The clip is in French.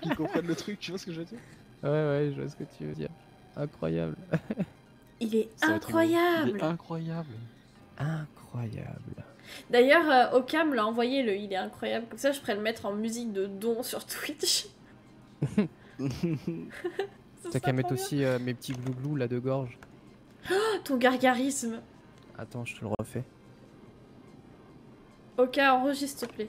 qu'ils comprennent le truc, tu vois ce que je veux dire? Ouais, ouais, je vois ce que tu veux dire. Incroyable. Il est Ça. Il incroyable. est incroyable. Incroyable. D'ailleurs, euh, Okam l'a envoyé le il est incroyable. Comme ça, je pourrais le mettre en musique de don sur Twitch. T'as qu'à mettre aussi euh, mes petits glouglous là de gorge. Oh Ton gargarisme. Attends, je te le refais. Ok, enregistre s'il te plaît.